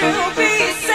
to be